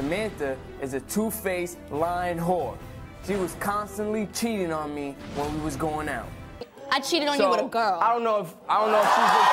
Samantha is a two-faced, lying whore. She was constantly cheating on me when we was going out. I cheated on So, you with a girl. I don't know if I don't know if she's